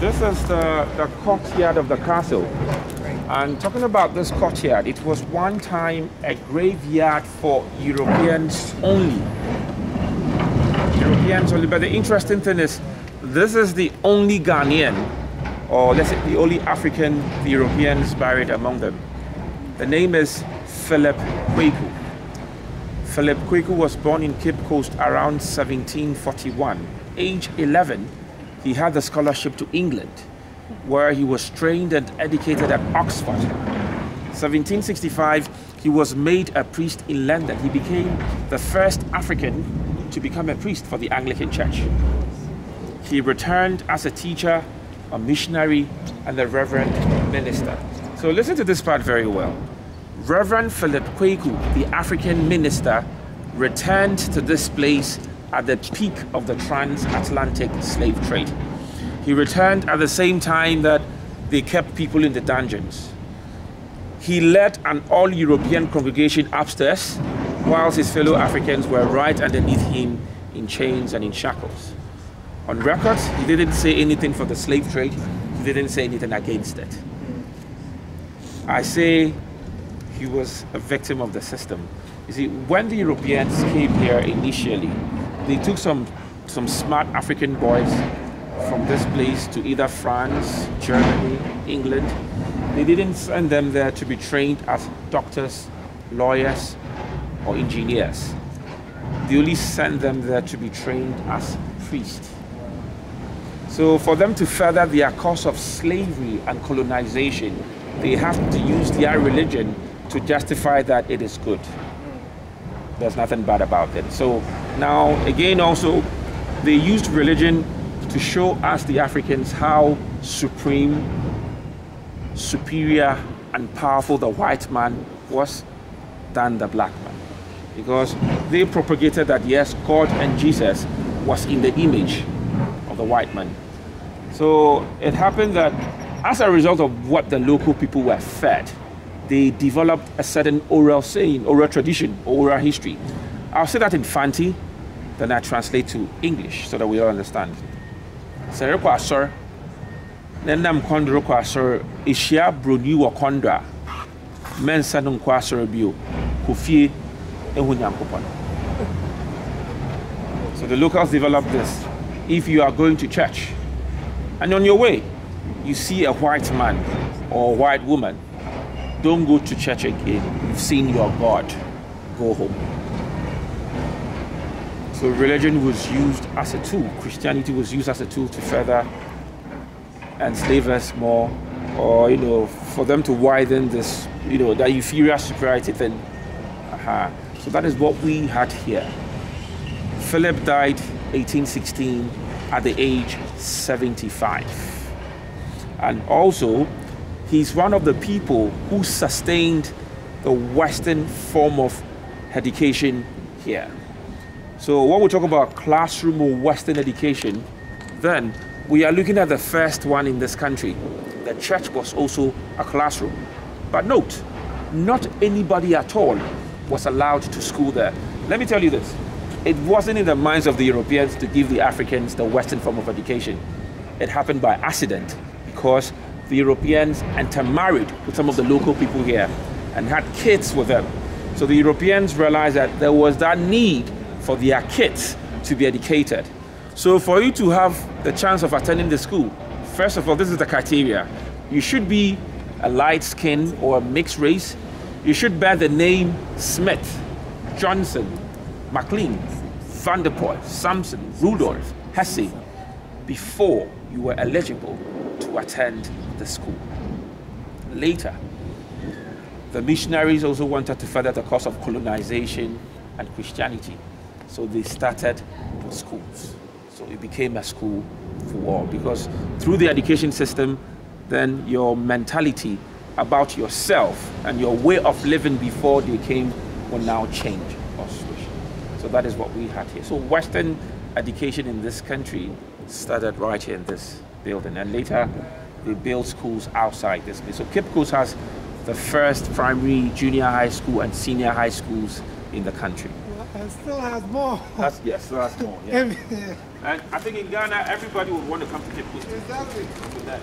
this is the, the courtyard of the castle. And talking about this courtyard, it was one time a graveyard for Europeans only. Europeans only. But the interesting thing is, this is the only Ghanaian, or let's say the only African the Europeans buried among them. The name is Philip Quaque. Philip Quaque was born in Cape Coast around 1741. Age 11, he had the scholarship to England, where he was trained and educated at Oxford. 1765, he was made a priest in London. He became the first African to become a priest for the Anglican Church. He returned as a teacher, a missionary, and a reverend minister. So listen to this part very well. Reverend Philip Quaque, the African minister, returned to this place at the peak of the transatlantic slave trade. He returned at the same time that they kept people in the dungeons. He led an all European congregation upstairs, whilst his fellow Africans were right underneath him in chains and in shackles. On record, he didn't say anything for the slave trade, he didn't say anything against it. I say he was a victim of the system. You see, when the Europeans came here initially, they took some, some smart African boys from this place to either France, Germany, England. They didn't send them there to be trained as doctors, lawyers, or engineers. They only sent them there to be trained as priests. So for them to further their cause of slavery and colonization, they have to use their religion to justify that it is good. There's nothing bad about it. So now, again, also, they used religion to show us, the Africans, how supreme, superior, and powerful the white man was than the black man. Because they propagated that, yes, God and Jesus was in the image of the white man. So it happened that as a result of what the local people were fed, they developed a certain oral saying, oral tradition, oral history. I'll say that in Fanti, then I translate to English so that we all understand. Sɛ rekɔ asɔr na nam kwan do rekɔ asɔr ehyia broni wɔ do a mɛnsa no nkɔ asɔr bio kɔ fie ehu nyankopɔn. So the locals developed this. If you are going to church and on your way you see a white man or a white woman don't go to church again. You've seen your God. Go home. So religion was used as a tool. Christianity was used as a tool to further enslave us more, or you know, for them to widen this, you know, that inferior superiority thing. Uh-huh. So that is what we had here. Philip died 1816 at the age 75. And also, he's one of the people who sustained the Western form of education here. So when we talk about classroom or Western education, then we are looking at the first one in this country. The church was also a classroom. But note, not anybody at all was allowed to school there. Let me tell you this. It wasn't in the minds of the Europeans to give the Africans the Western form of education. It happened by accident because the Europeans intermarried with some of the local people here and had kids with them. So the Europeans realized that there was that need for their kids to be educated. So for you to have the chance of attending the school, first of all, this is the criteria. You should be a light skin or a mixed race. You should bear the name Smith, Johnson, McLean, Vanderpoel, Sampson, Rudolph, Hesse before you were eligible to attend the school. Later, the missionaries also wanted to further the cause of colonization and Christianity. So they started schools. So it became a school for all because through the education system, then your mentality about yourself and your way of living before they came will now change or switch. So that is what we had here. So Western education in this country started right here in this building and later they built schools outside this place. So Coast has the first primary, junior high school and senior high schools in the country. And still has more. That's yes, so that's more. Yeah. And I think in Ghana, everybody would want to come to Cape Coast. Exactly. With that.